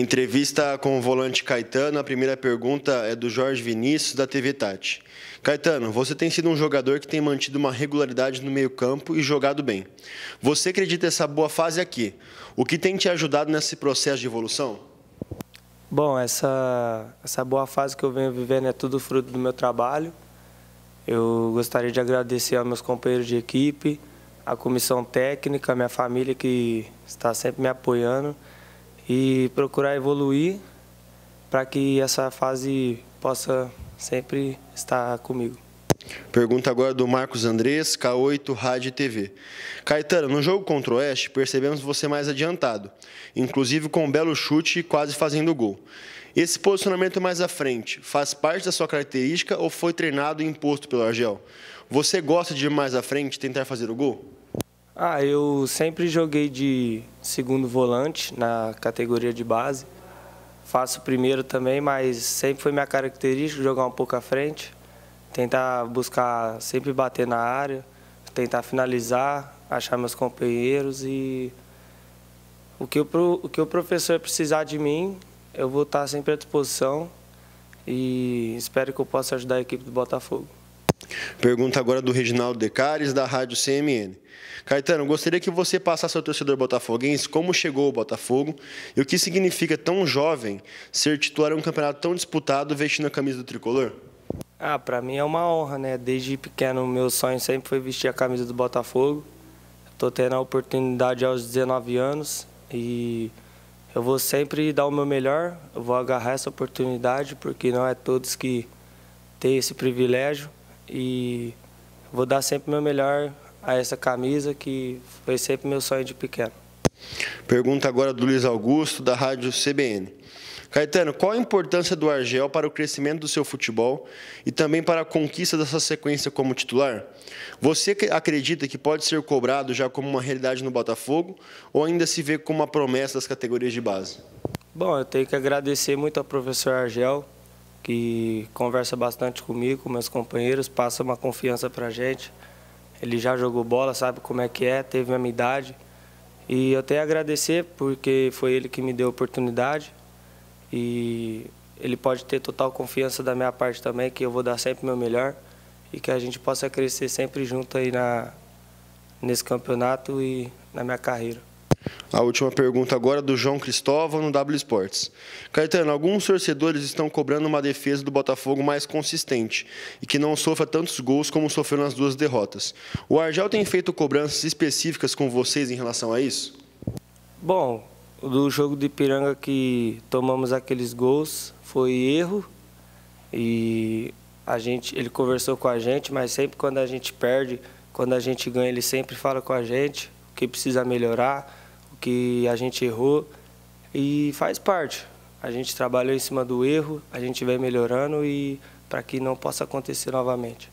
Entrevista com o volante Caetano. A primeira pergunta é do Jorge Vinícius, da TV Tati. Caetano, você tem sido um jogador que tem mantido uma regularidade no meio-campo e jogado bem. Você acredita essa boa fase aqui? O que tem te ajudado nesse processo de evolução? Bom, essa, essa boa fase que eu venho vivendo é tudo fruto do meu trabalho. Eu gostaria de agradecer aos meus companheiros de equipe, a comissão técnica, a minha família que está sempre me apoiando e procurar evoluir para que essa fase possa sempre estar comigo. Pergunta agora do Marcos Andrés, K8 Rádio e TV. Caetano, no jogo contra o Oeste, percebemos você mais adiantado, inclusive com um belo chute quase fazendo gol. Esse posicionamento mais à frente faz parte da sua característica ou foi treinado e imposto pelo Argel? Você gosta de ir mais à frente e tentar fazer o gol? Ah, eu sempre joguei de segundo volante na categoria de base. Faço primeiro também, mas sempre foi minha característica jogar um pouco à frente, tentar buscar sempre bater na área, tentar finalizar, achar meus companheiros e o que o, o que o professor precisar de mim, eu vou estar sempre à disposição e espero que eu possa ajudar a equipe do Botafogo. Pergunta agora do Reginaldo Decares, da Rádio CMN. Caetano, gostaria que você passasse ao torcedor botafoguense como chegou o Botafogo e o que significa tão jovem ser titular em um campeonato tão disputado vestindo a camisa do tricolor. Ah, para mim é uma honra, né? Desde pequeno, meu sonho sempre foi vestir a camisa do Botafogo. Estou tendo a oportunidade aos 19 anos e eu vou sempre dar o meu melhor. Eu vou agarrar essa oportunidade porque não é todos que têm esse privilégio e vou dar sempre o meu melhor a essa camisa que foi sempre meu sonho de pequeno. Pergunta agora do Luiz Augusto, da Rádio CBN. Caetano, qual a importância do Argel para o crescimento do seu futebol e também para a conquista dessa sequência como titular? Você acredita que pode ser cobrado já como uma realidade no Botafogo ou ainda se vê como uma promessa das categorias de base? Bom, eu tenho que agradecer muito ao professor Argel, que conversa bastante comigo, com meus companheiros, passa uma confiança para a gente. Ele já jogou bola, sabe como é que é, teve a minha idade. E eu tenho a agradecer porque foi ele que me deu a oportunidade. E ele pode ter total confiança da minha parte também, que eu vou dar sempre o meu melhor e que a gente possa crescer sempre junto aí na, nesse campeonato e na minha carreira. A última pergunta agora do João Cristóvão no W Sports. Caetano, alguns torcedores estão cobrando uma defesa do Botafogo mais consistente e que não sofra tantos gols como sofreu nas duas derrotas. O Argel tem feito cobranças específicas com vocês em relação a isso? Bom, do jogo de Piranga que tomamos aqueles gols foi erro e a gente, ele conversou com a gente, mas sempre quando a gente perde, quando a gente ganha, ele sempre fala com a gente o que precisa melhorar que a gente errou e faz parte. A gente trabalhou em cima do erro, a gente vem melhorando e para que não possa acontecer novamente.